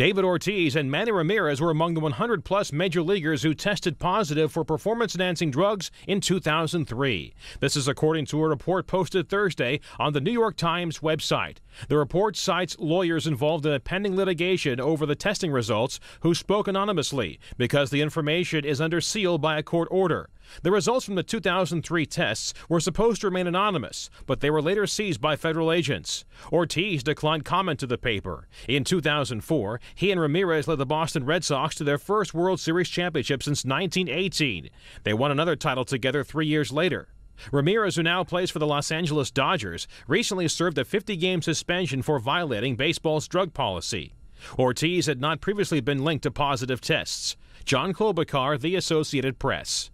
David Ortiz and Manny Ramirez were among the 100 plus major leaguers who tested positive for performance enhancing drugs in 2003. This is according to a report posted Thursday on the New York Times website. The report cites lawyers involved in a pending litigation over the testing results who spoke anonymously because the information is under seal by a court order. The results from the 2003 tests were supposed to remain anonymous, but they were later seized by federal agents. Ortiz declined comment to the paper. In 2004, he and Ramirez led the Boston Red Sox to their first World Series championship since 1918. They won another title together three years later. Ramirez, who now plays for the Los Angeles Dodgers, recently served a 50 game suspension for violating baseball's drug policy. Ortiz had not previously been linked to positive tests. John Klobuchar, The Associated Press.